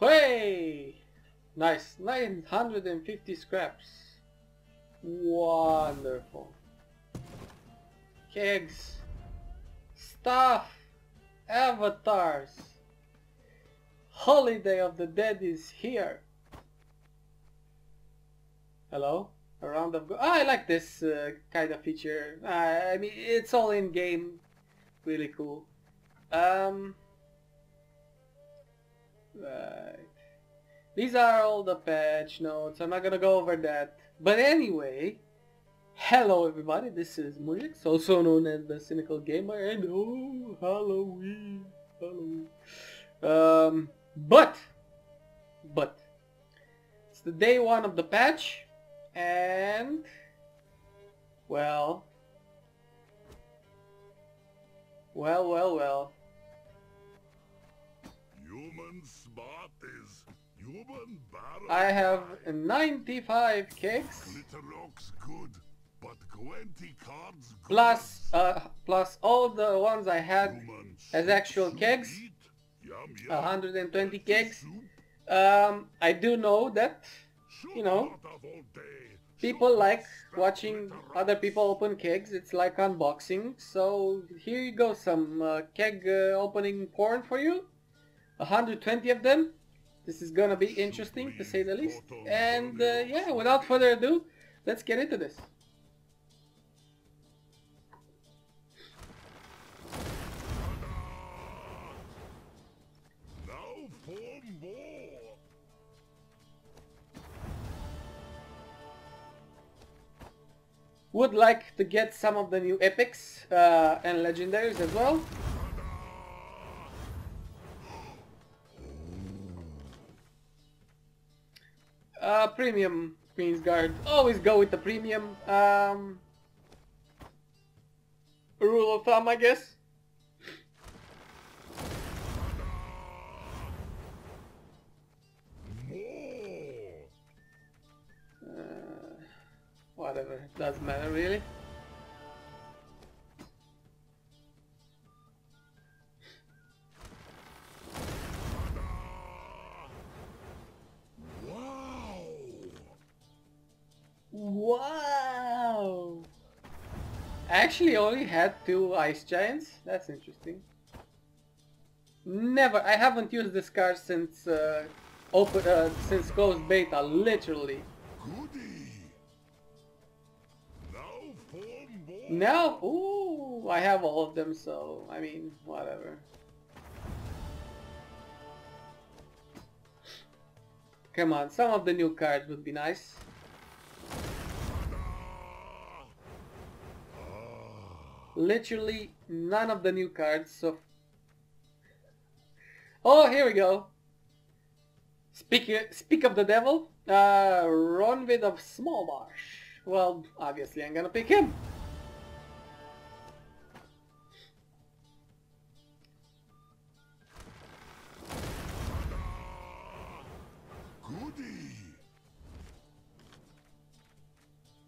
Hey! Nice. 950 scraps. Wonderful. Kegs. Stuff. Avatars. Holiday of the Dead is here. Hello? A round of... Oh, I like this uh, kind of feature. Uh, I mean, it's all in game. Really cool. Um... Right. These are all the patch notes. I'm not gonna go over that. But anyway, hello everybody. This is Mujix, also known as the Cynical Gamer, and oh, Halloween, Halloween. Um, but, but, it's the day one of the patch, and, well, well, well, well. Human smart is human barrel. I have 95 kegs. Glitter good, but 20 cards good. plus uh, plus all the ones I had Human as actual kegs. Yum, yum. 120 kegs. Um, I do know that you know, not of all day. people like watching other people open kegs. It's like unboxing. So here you go, some uh, keg uh, opening porn for you. 120 of them. This is gonna be interesting to say the least. And uh, yeah, without further ado, let's get into this. Now for more. Would like to get some of the new epics uh, and legendaries as well. Uh, premium Queen's Guard. Always go with the premium. Um, rule of thumb, I guess. Uh, whatever, doesn't matter really. Wow! I actually only had two ice giants. That's interesting. Never. I haven't used this card since uh, open uh, since closed beta. Literally. More. Now, ooh, I have all of them. So I mean, whatever. Come on, some of the new cards would be nice. Literally none of the new cards. So, oh, here we go. Speak speak of the devil. Uh, Ronvid of Smallmarsh. Well, obviously I'm gonna pick him.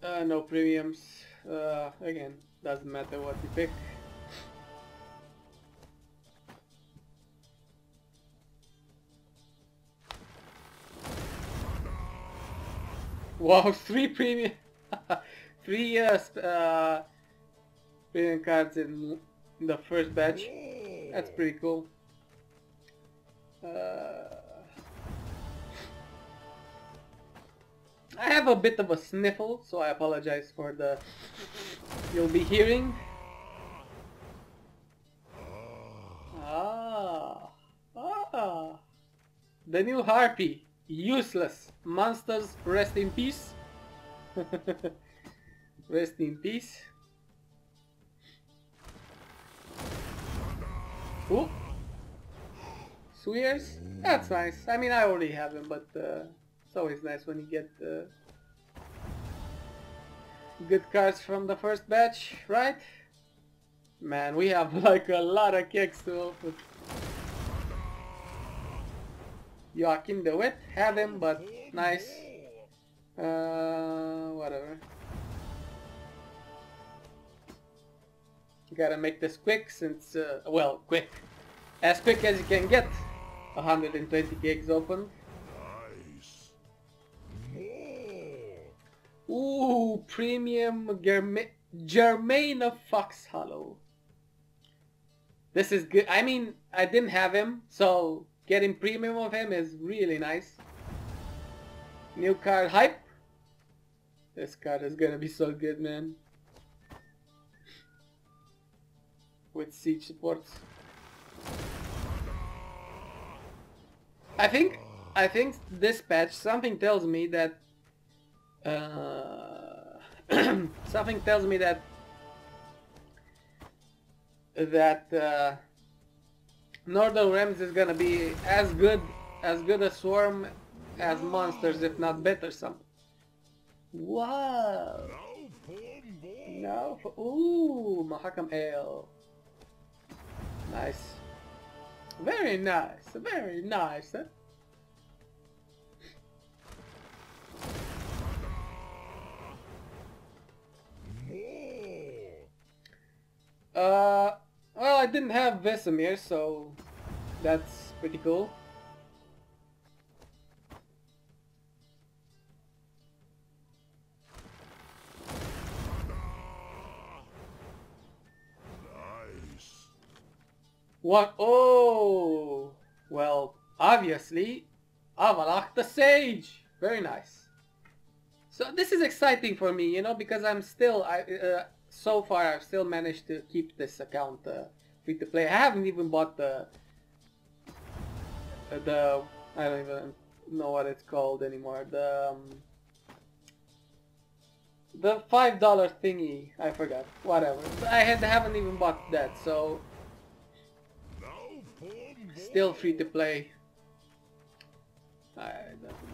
Uh, no premiums. Uh, again, doesn't matter what you pick. Wow, three premium, three uh, uh, premium cards in the first batch. That's pretty cool. Uh, I have a bit of a sniffle, so I apologize for the you'll be hearing. Ah, ah, the new harpy, useless monsters. Rest in peace. rest in peace. Ooh. Sweers? That's nice. I mean, I already have him, but uh, it's always nice when you get uh, good cards from the first batch, right? Man, we have like a lot of kicks to open. Joachim de Wett, have him, but nice. Uh, whatever. Gotta make this quick since, uh, well, quick. As quick as you can get. 120 gigs open. Ooh, premium Germa- Germain Fox Hollow. This is good. I mean, I didn't have him, so getting premium of him is really nice. New card hype. This card is gonna be so good, man. With siege supports. I think I think this patch something tells me that uh, something tells me that that uh, Northern Realms is gonna be as good as good a swarm as monsters, if not better. Some. Wow. No. For, ooh, Mahakam Ale. Nice. Very nice. Very nice. Huh? Uh, well, I didn't have Vesemir, so that's pretty cool. Nice. What? Oh, well, obviously, Avallac'h the Sage. Very nice. So this is exciting for me, you know, because I'm still, I uh, so far I've still managed to keep this account uh, free to play. I haven't even bought the uh, the I don't even know what it's called anymore. The um, the five dollar thingy. I forgot. Whatever. I had haven't even bought that, so Now for more. Still free to play. I doesn't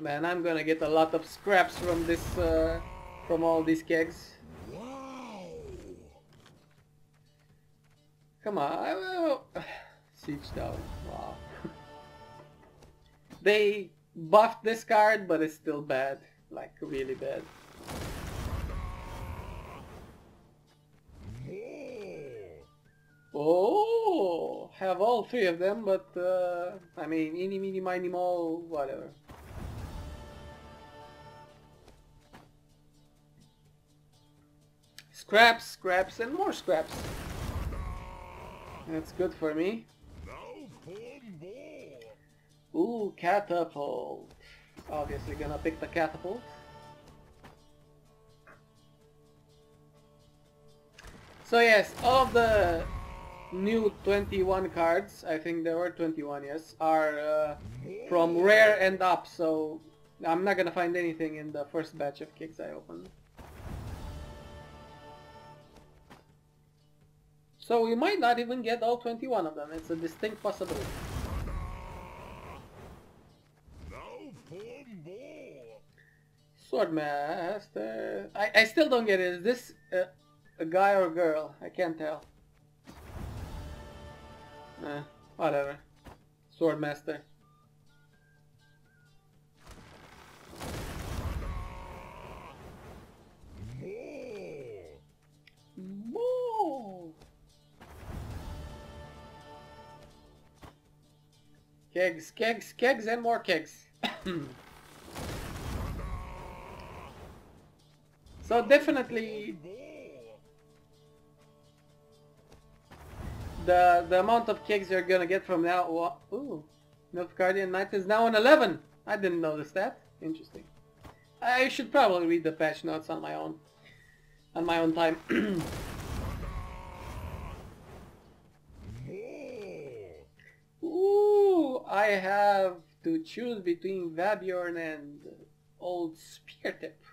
Man, I'm gonna get a lot of scraps from this, uh, from all these kegs. Wow. Come on, I will... Siege Tower, wow. they buffed this card, but it's still bad. Like, really bad. Oh, have all three of them, but uh, I mean, eeny, mini, miny, mo, whatever. Scraps, scraps, and more scraps. That's good for me. Ooh, catapult. Obviously gonna pick the catapult. So yes, all of the new 21 cards, I think there were 21, yes, are uh, from rare and up, so I'm not gonna find anything in the first batch of kicks I opened. So we might not even get all 21 of them, it's a distinct possibility. Swordmaster. I, I still don't get it. Is this a guy or a girl? I can't tell. Eh, whatever. Swordmaster. Kegs, kegs, kegs, and more kegs. so definitely the the amount of kegs you're gonna get from now. Ooh, Nilfgaardian Knight is now on 11. I didn't notice that. Interesting. I should probably read the patch notes on my own, on my own time. More. Ooh, I have to choose between Vabjorn and old Spear Tip.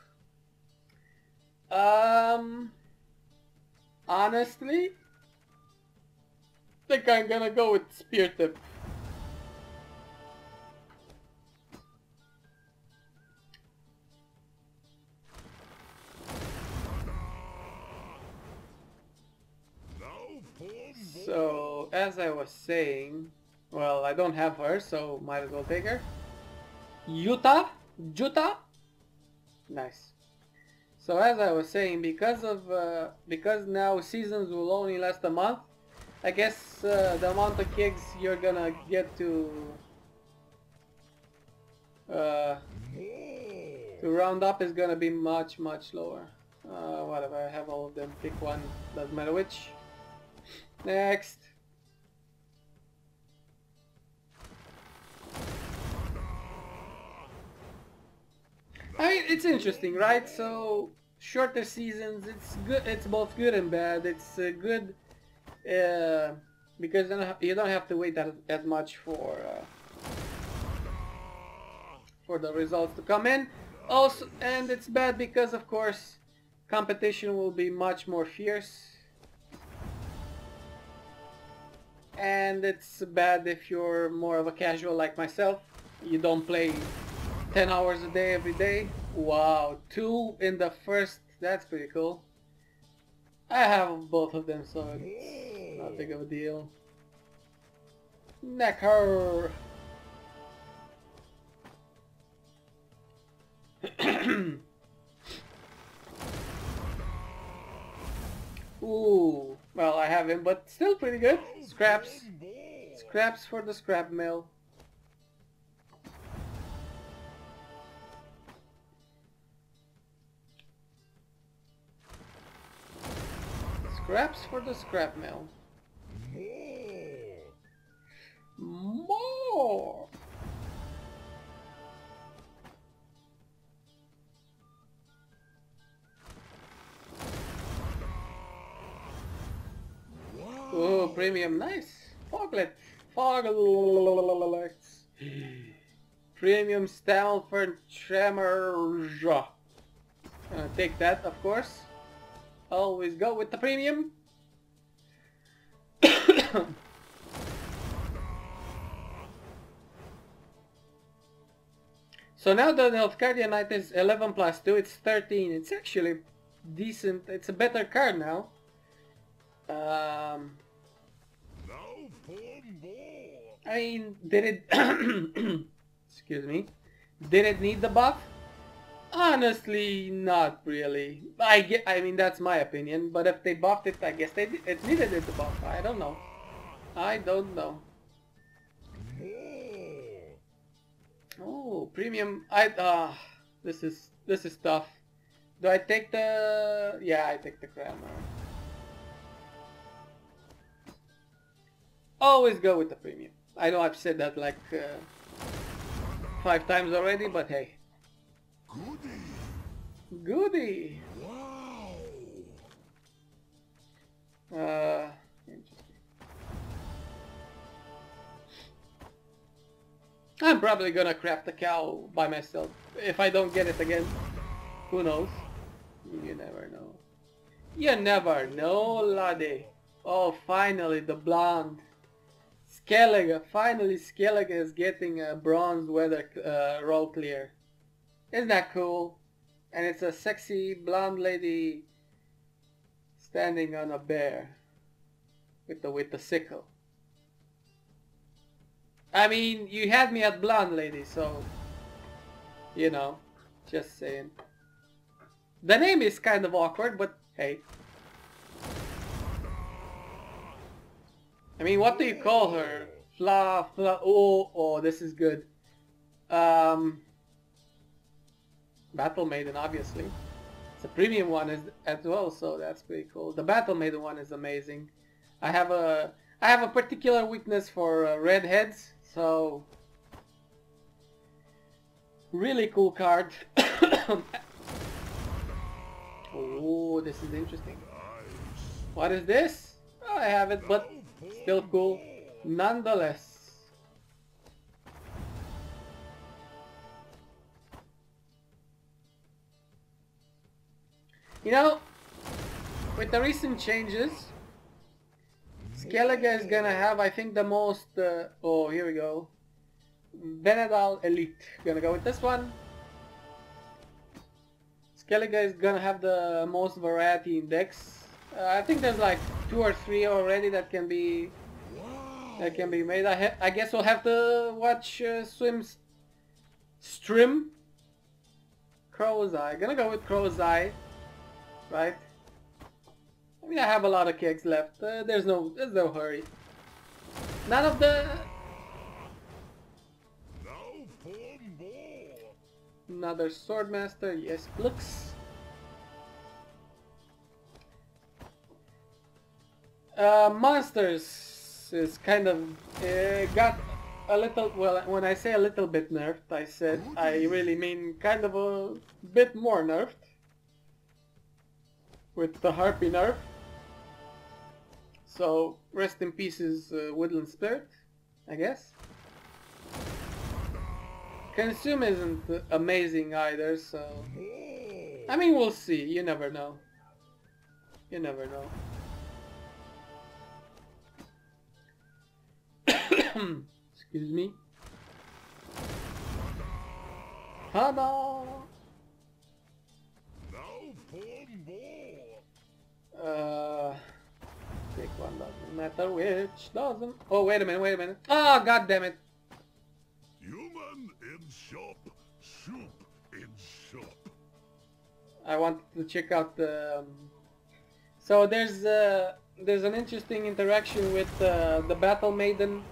Um, honestly, think I'm gonna go with Spear Tip. So, as I was saying, well, I don't have her, so might as well take her. Yuta? Juta? Nice. So as I was saying, because of uh, because now seasons will only last a month, I guess uh, the amount of kegs you're gonna get to uh, to round up is gonna be much much lower. Uh, whatever, I have all of them. Pick one, doesn't matter which. Next. I mean, it's interesting, right? So shorter seasons, it's good. It's both good and bad. It's uh, good uh, because then you don't have to wait as much for uh, for the results to come in. Also, and it's bad because, of course, competition will be much more fierce. And it's bad if you're more of a casual like myself. You don't play 10 hours a day every day. Wow, two in the first, that's pretty cool. I have both of them so it's not big of a deal. Necker! Ooh, well I have him, but still pretty good. Scraps. Scraps for the scrap mill. Scraps for the scrap mill. More! Oh, premium, nice. Foglet. Foglet. Premium Stamford Tremor. Gonna take that, of course. Always go with the premium. so now the Nilfgaardian Knight is 11 plus 2, it's 13. It's actually decent, it's a better card now. Um. I mean, did it... excuse me. Did it need the buff? Honestly, not really. I get. I mean, that's my opinion. But if they buffed it, I guess they it needed it to buff. I don't know. I don't know. Oh, premium. I. Uh, this is this is tough. Do I take the? Yeah, I take the grammar. Always go with the premium. I know I've said that like uh, five times already, but hey, Goody. goody. Wow. Uh, interesting. I'm probably gonna craft a cow by myself. If I don't get it again, who knows? You never know. You never know, laddie. Oh, finally, the blonde. Skellige. Finally, Skellige is getting a bronze weather uh, roll clear. Isn't that cool? And it's a sexy blonde lady standing on a bear with the with the sickle. I mean, you had me at blonde lady, so you know, just saying. The name is kind of awkward, but hey. I mean, what do you call her? Fla, fla, oh, oh, this is good. Um, Battle Maiden, obviously. It's a premium one as, as well, so that's pretty cool. The Battle Maiden one is amazing. I have a I have a particular weakness for uh, redheads, so really cool card. oh, this is interesting. What is this? Oh, I have it, but still cool nonetheless. You know, with the recent changes, Skellige is gonna have, I think, the most. Uh, oh, here we go. Benedal Elite. Gonna go with this one. Skellige is gonna have the most variety in decks. Uh, I think there's like two or three already that can be that can be made. I, I guess we'll have to watch uh, Swim's stream. Crow's Eye. Gonna go with Crow's Eye. Right? I mean, I have a lot of kegs left. Uh, there's no, there's no hurry. None of the another swordmaster. Yes, looks. Uh, monsters is kind of uh, got a little. Well, when I say a little bit nerfed, I said I really mean kind of a bit more nerfed with the harpy nerf. So rest in pieces, uh, woodland spirit, I guess. Consume isn't amazing either, so I mean we'll see. You never know. You never know. Excuse me. Tada! Uh, pick one doesn't matter which doesn't. Oh wait a minute, wait a minute. Oh god damn it! Human in shop. Soup in shop. I wanted to check out the. Um, so there's uh, there's an interesting interaction with uh, the Battle Maiden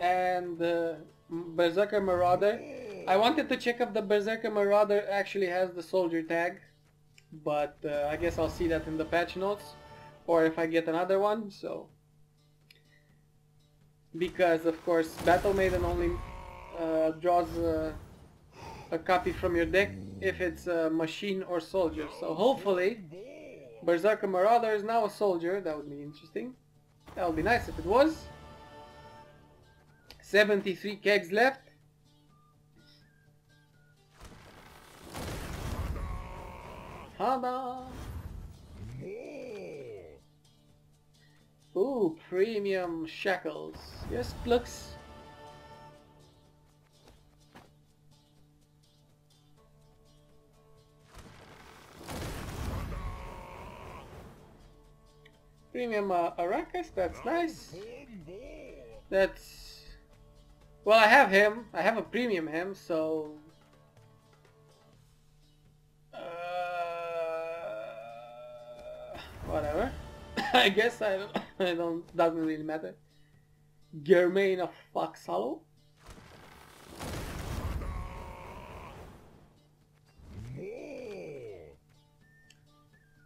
and the Berserker Marauder. I wanted to check if the Berserker Marauder actually has the soldier tag, but uh, I guess I'll see that in the patch notes, or if I get another one. So because of course Battle Maiden only uh, draws. A copy from your deck if it's a machine or soldier. So hopefully Berserker Marauder is now a soldier. That would be interesting. That would be nice if it was. 73 kegs left. Hada! Ooh, premium shackles. Yes, Plux. Premium uh, Arachas, that's nice. That's... Well, I have him. I have a premium him, so... whatever. I guess I don't, I don't, doesn't really matter. Germain of Fox Hollow.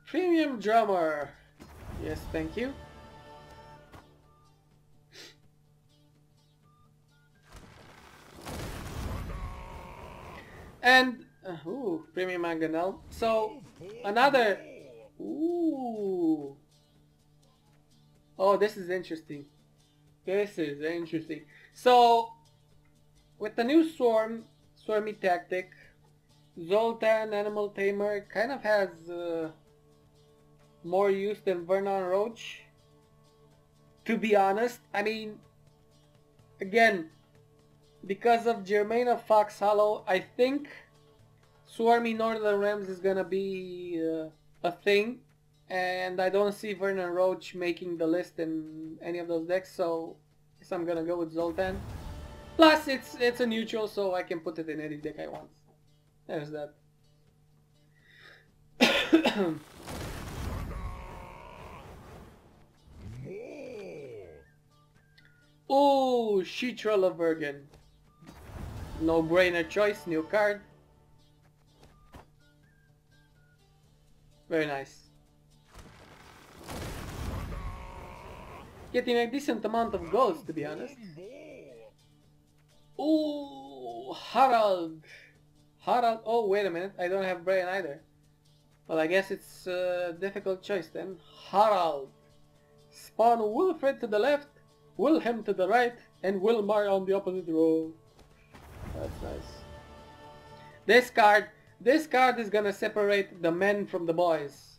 Premium drummer. Yes, thank you. And uh, ooh, premium mangonel. So another. Ooh. Oh, this is interesting. This is interesting. So with the new swarm, swarmy tactic, Zoltan Animal Tamer kind of has. Uh, more use than Vernon Roach. To be honest, I mean, again, because of Germain of Fox Hollow, I think Swarmy Northern Realms is gonna be uh, a thing, and I don't see Vernon Roach making the list in any of those decks, so I I'm gonna go with Zoltan. Plus, it's it's a neutral, so I can put it in any deck I want. There's that. Ooh, Shitra Lavergan. No brainer choice, new card. Very nice. Getting a decent amount of goals to be honest. Ooh, Harald. Harald. Oh, wait a minute. I don't have Brian either. Well, I guess it's a difficult choice then. Harald. Spawn Wilfred to the left, Wilhelm to the right, and Wilmar on the opposite row. That's nice. This card, this card is gonna separate the men from the boys.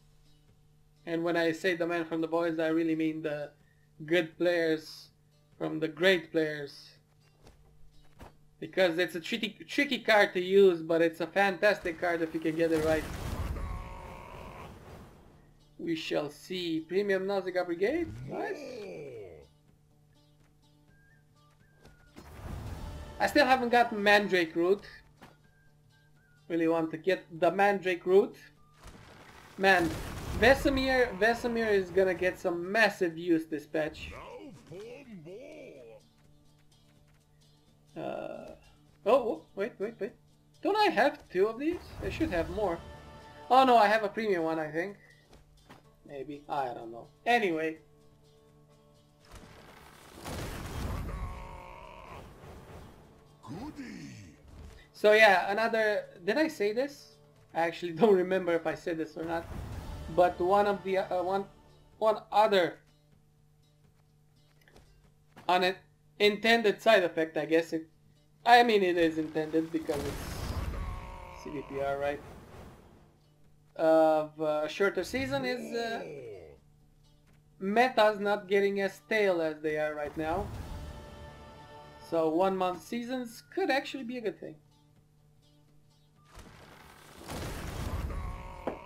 And when I say the men from the boys, I really mean the good players from the great players. Because it's a tricky, tricky card to use, but it's a fantastic card if you can get it right. We shall see. Premium Nausicaa Brigade. Nice. I still haven't gotten Mandrake Root. Really want to get the Mandrake Root. Man, Vesemir, Vesemir is gonna get some massive use this patch. Uh, oh, oh, wait, wait, wait. Don't I have two of these? I should have more. Oh no, I have a premium one, I think. Maybe. I don't know. Anyway. So yeah, another... Did I say this? I actually don't remember if I said this or not. But one of the... Uh, one, one other... Unintended side effect, I guess it... I mean it is intended because it's CDPR, right? Of uh, shorter season is... Uh, metas not getting as stale as they are right now. So one month seasons could actually be a good thing.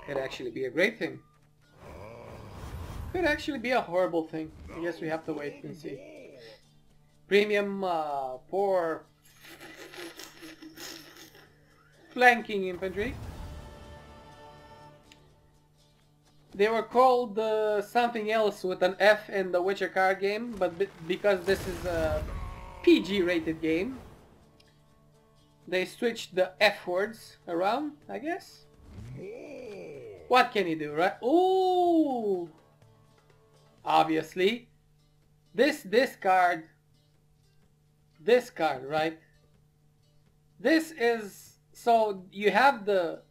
Could actually be a great thing. Could actually be a horrible thing. I guess we have to wait and see. Premium uh, for flanking infantry. They were called uh, something else with an F in the Witcher card game, but be because this is a PG rated game, they switched the F words around, I guess. What can you do, right? Ooh! Obviously. This, this card, this card, right? This is, so you have the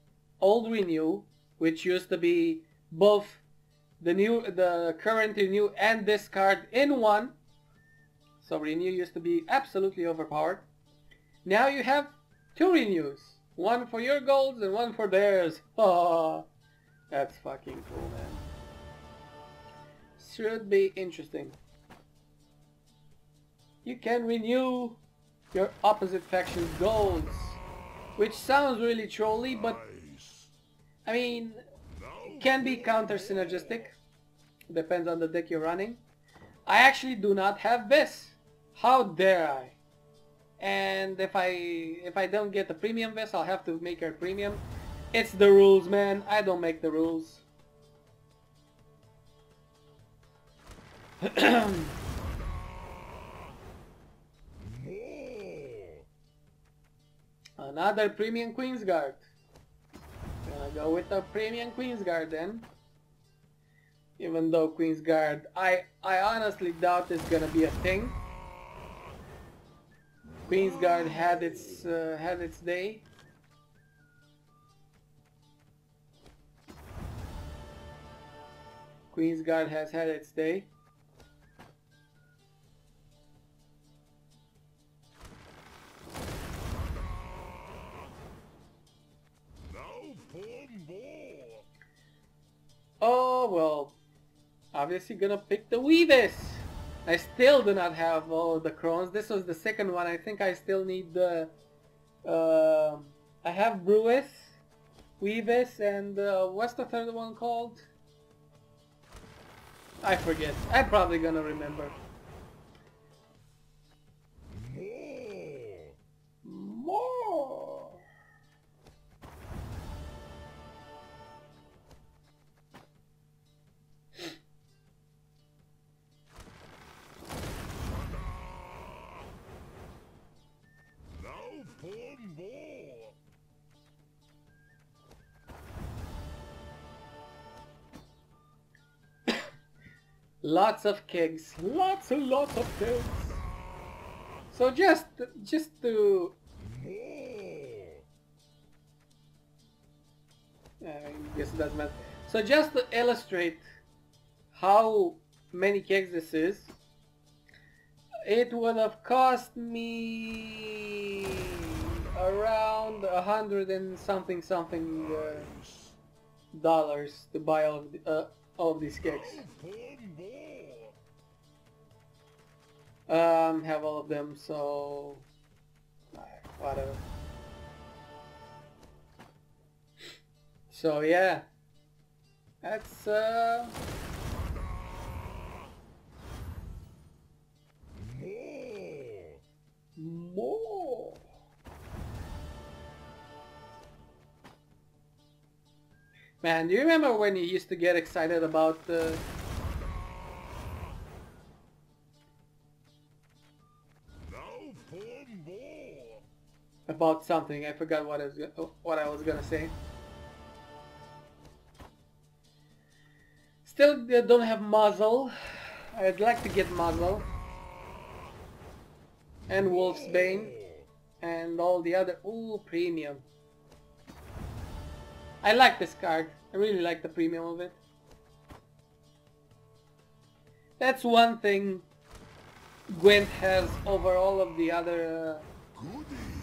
old renew, which used to be both the new, the current renew and this card in one. So renew used to be absolutely overpowered. Now you have two renews. One for your golds and one for theirs. That's fucking cool, man. Should be interesting. You can renew your opposite faction's goals. Which sounds really trolly, but I mean, can be counter synergistic. Depends on the deck you're running. I actually do not have this. How dare I? And if I if I don't get the premium vest, I'll have to make her premium. It's the rules, man. I don't make the rules. Another premium Queensguard. Gonna go with the premium Queensguard then. Even though Queensguard, I I honestly doubt it's gonna be a thing. Queensguard had its uh, had its day. Queensguard has had its day. Oh well, obviously gonna pick the Weavess. I still do not have all the crones. This was the second one. I think I still need the. Uh, I have Brewess, Weavess, and uh, what's the third one called? I forget. I'm probably gonna remember. Lots of kegs. Lots and lots of kegs. So just just to I guess it doesn't matter. So just to illustrate how many kegs this is, it would have cost me around a hundred and something something uh, dollars to buy all of, the, uh, all of these kegs. Um, have all of them, so whatever. So yeah, that's uh, More. Man, do you remember when you used to get excited about uh, about something? I forgot what I was what I was gonna say. Still don't have muzzle. I'd like to get muzzle and Wolf's Bane and all the other. Ooh, premium. I like this card. I really like the premium of it. That's one thing Gwent has over all of the other uh.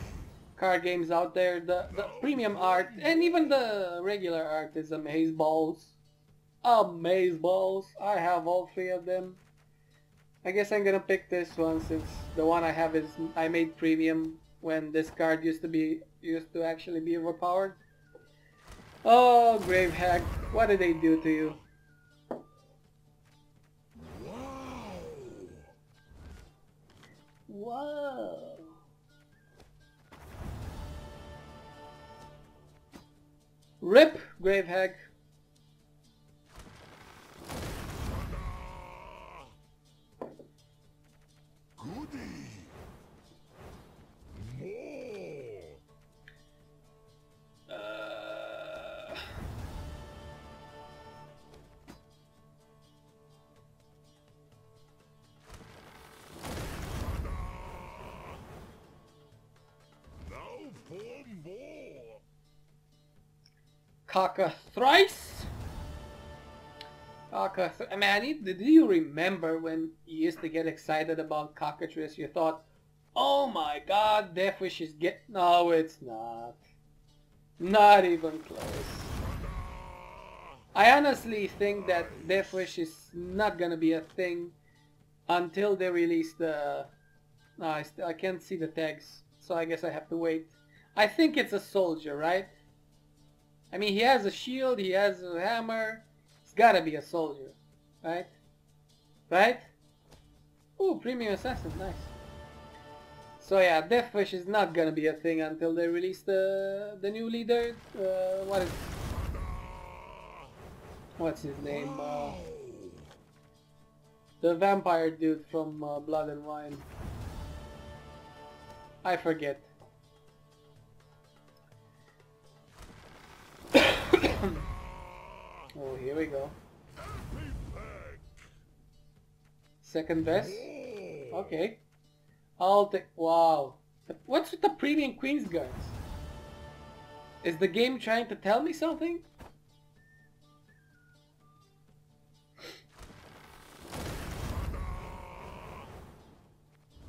Card games out there. The, the premium art and even the regular art is amaze balls. Amaze balls. I have all three of them. I guess I'm gonna pick this one since the one I have is I made premium when this card used to be used to actually be overpowered. Oh, Grave Hag, what did they do to you? Wow. Whoa. Rip, Grave Hag. Kaka thrice. Kaka, I mean, I need, do you remember when you used to get excited about cockatrice? You thought, oh my god, Death Wish is get. No, it's not. Not even close. I honestly think that Death Wish is not gonna be a thing until they release the. No, I, I can't see the tags, so I guess I have to wait. I think it's a soldier, right? I mean, he has a shield, he has a hammer. It's gotta be a soldier, right? Right? Ooh, premium assassin, nice. So yeah, Deathwish is not gonna be a thing until they release the the new leader. Uh, what is what's his name? Uh, the vampire dude from uh, Blood and Wine. I forget. Oh, here we go. Second best. Okay. I'll take. Wow. What's with the premium Queen's guards? Is the game trying to tell me something?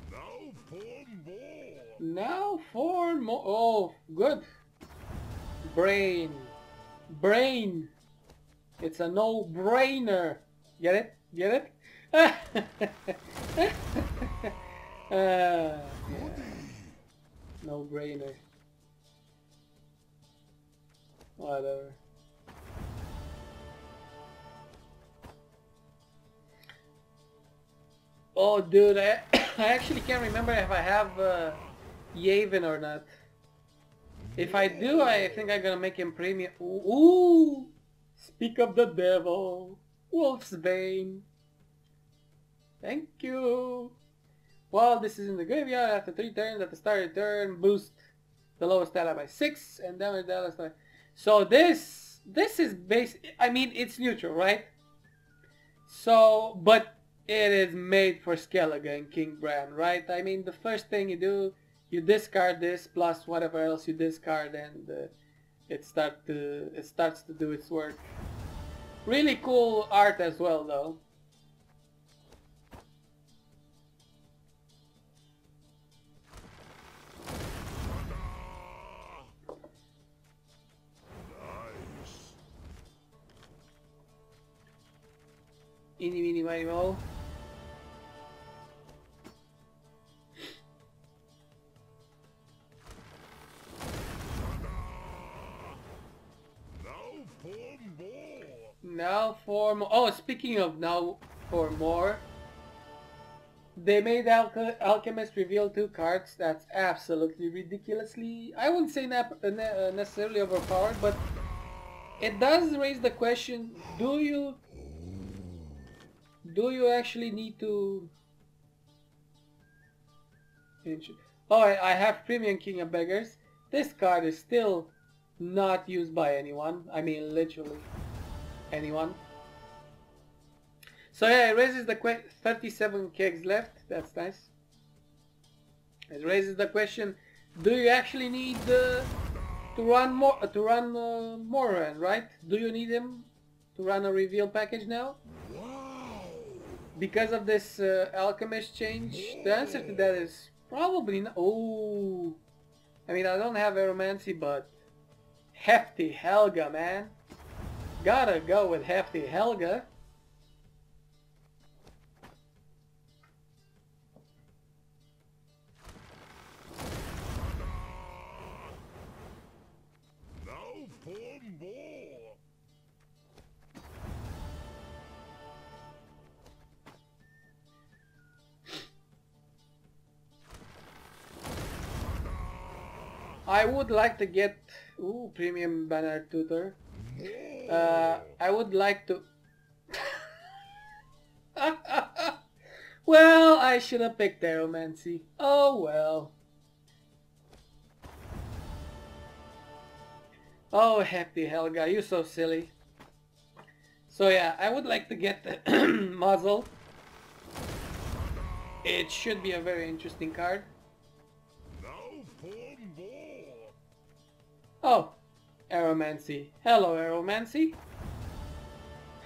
Now four more. Now for more. Oh, good. Brain. Brain. It's a no-brainer. Get it? Get it? uh, yeah. No-brainer. Whatever. Oh, dude, I, I actually can't remember if I have uh, Yaevinn or not. If I do, I think I'm gonna make him premium. Ooh! Speak of the devil. Wolf's Bane. Thank you. While this is in the graveyard, after three turns, at the start of the turn, boost the lowest ally by six, and damage the ally. So this, this is base. I mean, it's neutral, right? So, but it is made for Skellige King Bran, right? I mean, the first thing you do, you discard this plus whatever else you discard, and uh, it start to it starts to do its work. Really cool art as well, though. Nice. Eeny, meeny, miny, mo. Now for more. Oh, speaking of now for more. They made Alch- Alchemist reveal two cards that's absolutely ridiculously, I wouldn't say uh, uh, necessarily overpowered, but it does raise the question, do you do you actually need to Oh, I, I have Premium King of Beggars. This card is still not used by anyone. I mean, literally anyone. So yeah, it raises the question. 37 kegs left. That's nice. It raises the question: Do you actually need uh, to run more uh, to run uh, Morvran, right? Do you need him to run a reveal package now? Because of this uh, alchemist change, the answer to that is probably not. Oh, I mean I don't have aeromancy, but hefty Helga, man. Gotta go with hefty Helga. I would like to get ooh premium banner tutor. Uh, I would like to. well, I should have picked Aeromancy. Oh well. Oh, hefty Helga, you're so silly. So yeah, I would like to get the muzzle. It should be a very interesting card. Now for more. Oh, Aeromancy. Hello, Aeromancy.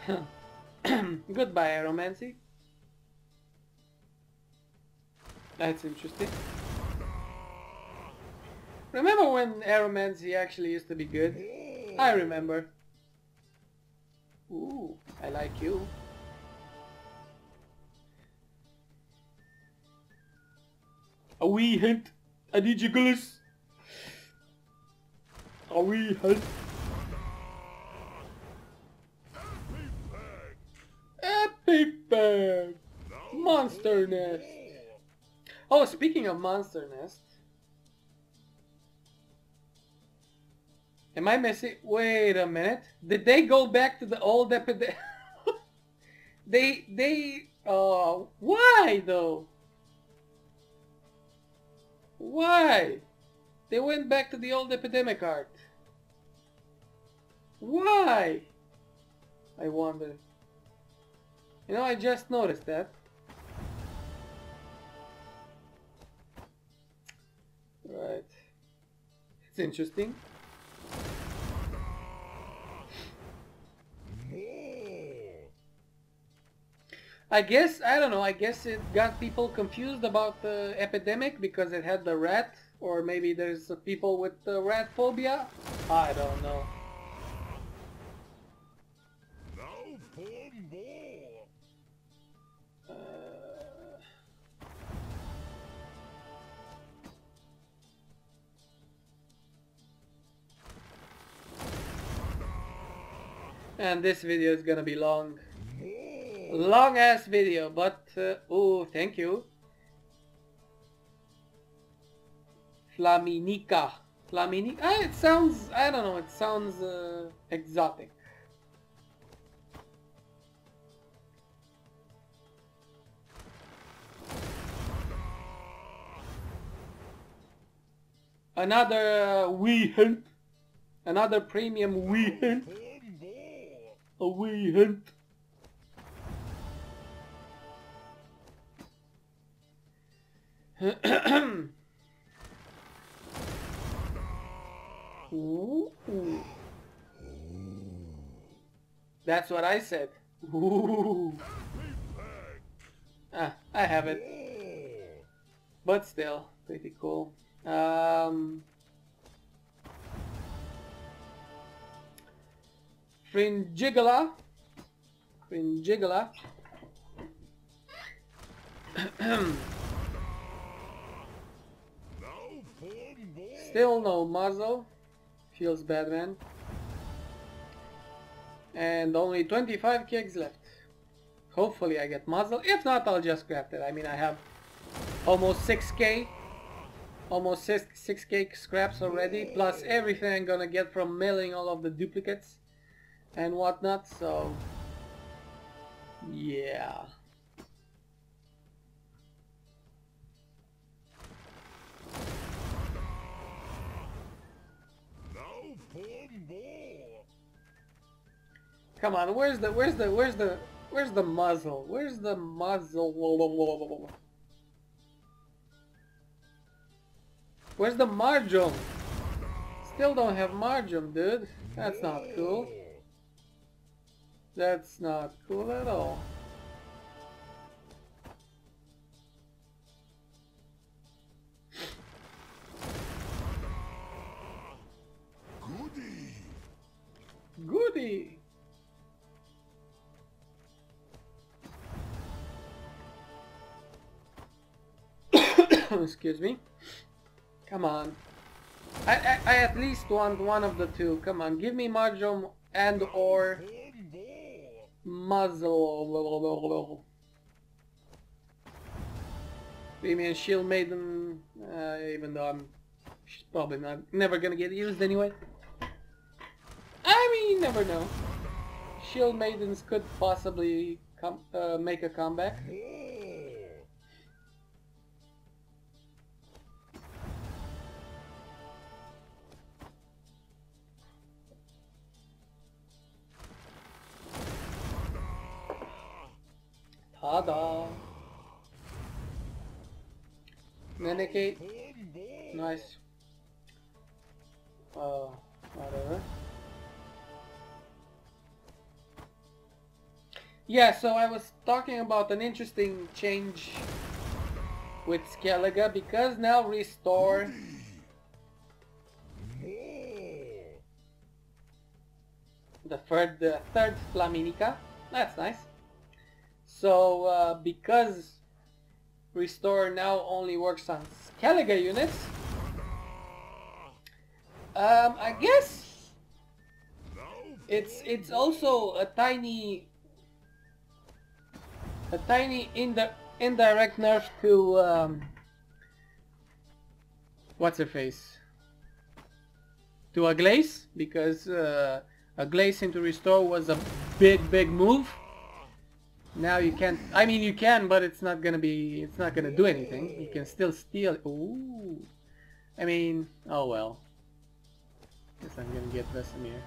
Goodbye, Aeromancy. That's interesting. Remember when Aeromancy actually used to be good? I remember. Ooh, I like you. A wee hint. I wee hint. Epic bag. Monster Nest. Oh, speaking of Monster Nest. Am I missing? Wait a minute. Did they go back to the old epidemic? they, they, uh, why though? Why? They went back to the old epidemic art. Why? I wonder. You know, I just noticed that. Right. It's interesting. I guess, I don't know, I guess it got people confused about the epidemic because it had the rat, or maybe there's people with the rat phobia? I don't know. And this video is gonna be long. Long ass video, but uh, oh, thank you. Flaminica. Flaminica. Ah, it sounds. I don't know. It sounds uh, exotic. Another uh, wee hint. Another premium wee hint. For. A wee hint. That's what I said. Ooh. Ah, I have it. But still, pretty cool. Um, Fringigala. Fringigala. Still no muzzle. Feels bad, man. And only 25 kegs left. Hopefully I get muzzle. If not, I'll just craft it. I mean, I have almost 6k. Almost 6, 6k scraps already. Plus everything I'm gonna get from milling all of the duplicates. And whatnot, so yeah. Come on, where's the where's the where's the where's the muzzle? Where's the muzzle? Where's the marjoram? Still don't have marjoram, dude. That's not cool. That's not cool at all. Goody. Goody! Excuse me. Come on. I, I, I at least want one of the two. Come on, give me Marjoram and or. Muzzle. Premium Shield Maiden, uh, even though I'm she's probably not never gonna get used anyway. I mean, you never know. Shield Maidens could possibly come uh, make a comeback. Yeah, so I was talking about an interesting change with Skellige because now restore the third the third Flaminica. That's nice. So uh, because restore now only works on Skellige units, um, I guess it's it's also a tiny a tiny indi indirect nerf to um, what's her face? To Aglaïs? Because uh, Aglaïs into restore was a big big move. Now you can't I mean you can but it's not gonna be it's not gonna do anything. You can still steal Ooh. I mean oh well. Guess I'm gonna get Vesemir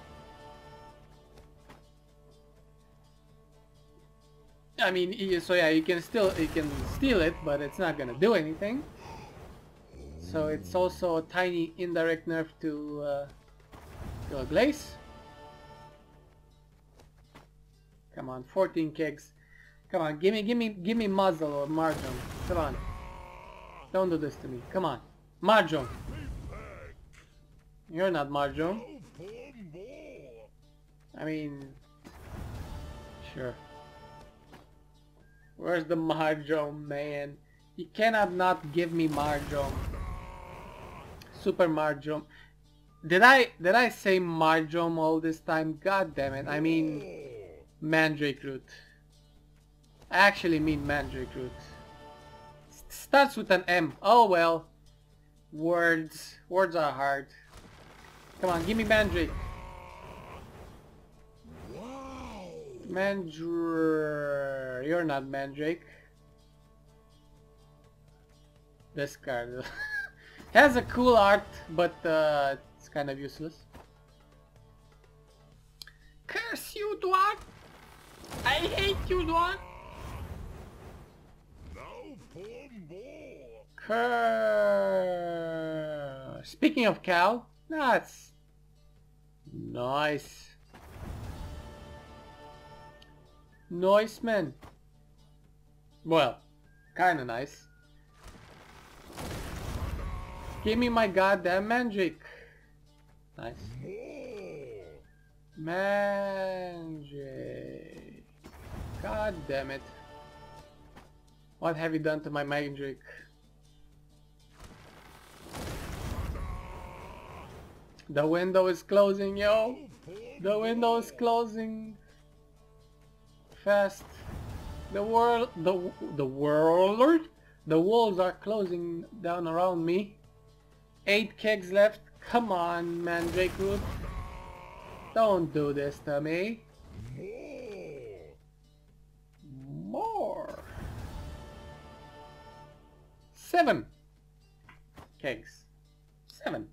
I mean, so yeah, you can still you can steal it, but it's not gonna do anything. So it's also a tiny indirect nerf to uh, to Aglaïs. Come on, 14 kicks. Come on, give me, give me, give me muzzle or margin. Come on, don't do this to me. Come on, margin. You're not more. I mean, sure. Where's the Marjoram, man? You cannot not give me Marjoram. Super Marjoram. Did I did I say Marjoram all this time? God damn it! I mean Mandrake root. I actually mean Mandrake root. S- starts with an M. Oh well. Words. Words are hard. Come on, give me Mandrake. Mandra... You're not Mandrake. This card has a cool art, but uh, it's kind of useless. Curse you, Dwan! I hate you, Dwan! Now for more. Cur... Speaking of cow, that's nice. Nice, man. Well, kinda nice. Give me my goddamn magic. Nice. Magic. God damn it. What have you done to my magic? The window is closing, yo. The window is closing. Fast. The world, the the world, the walls are closing down around me. Eight kegs left. Come on, Mandrake Root. Don't do this to me. More. More. Seven. Kegs. Seven.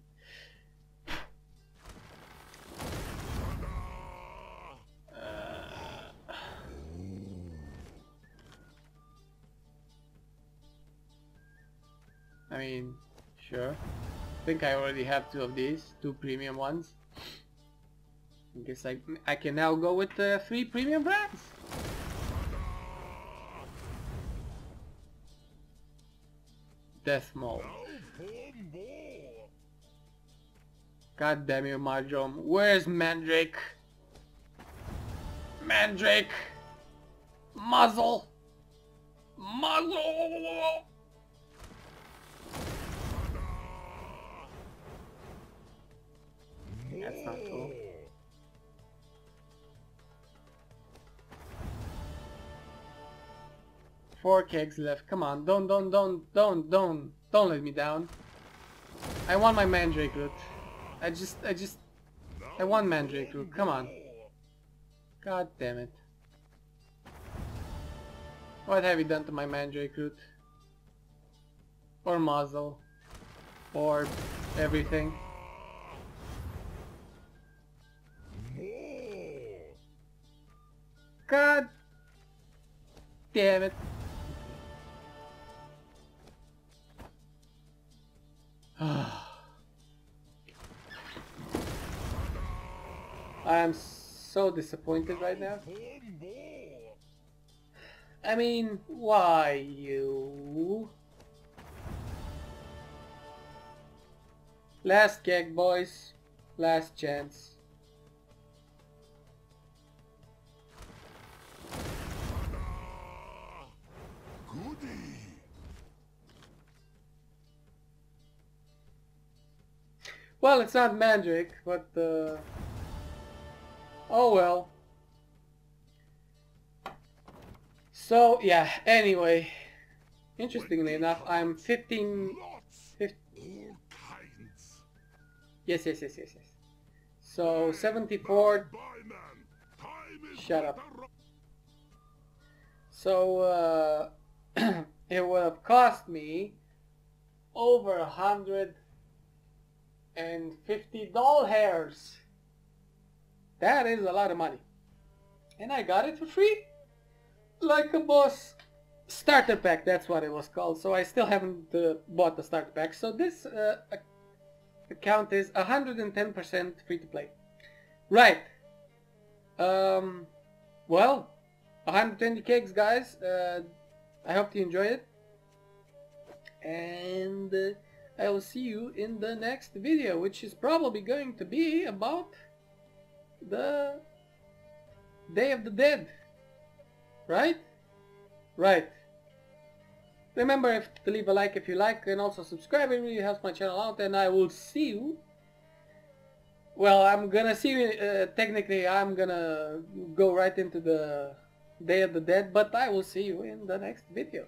I mean, sure. I think I already have two of these, two premium ones. I guess I, I can now go with three premium brands. Death Mode. God damn you, Marjoram. Where's Mandrake? Mandrake! Muzzle! Muzzle! That's not cool. Four kegs left. Come on, don't, don't, don't, don't, don't, don't let me down. I want my Mandrake root. I just, I just, I want Mandrake root. Come on. God damn it. What have you done to my Mandrake root? Or muzzle? Or everything? God damn it. I am so disappointed right now. I mean, why you? Last gag, boys. Last chance. Well, it's not magic, but uh... Oh well. So, yeah, anyway. Interestingly enough, I'm 15... Lots. Fif- All kinds. Yes, yes, yes, yes, yes. So, 74... Bye, man. Time is Shut up. So, uh... it would have cost me over a hundred and fifty doll hairs. That is a lot of money. And I got it for free. Like a boss. Starter pack, that's what it was called. So I still haven't uh, bought the starter pack. So this uh, account is 110% free to play. Right. Um, well, 120 cakes, guys. Uh, I hope you enjoy it. And uh, I will see you in the next video, which is probably going to be about the Day of the Dead. Right? Right. Remember if, to leave a like if you like and also subscribe. It really helps my channel out and I will see you. Well, I'm gonna see you, uh, technically I'm gonna go right into the Day of the Dead, but I will see you in the next video.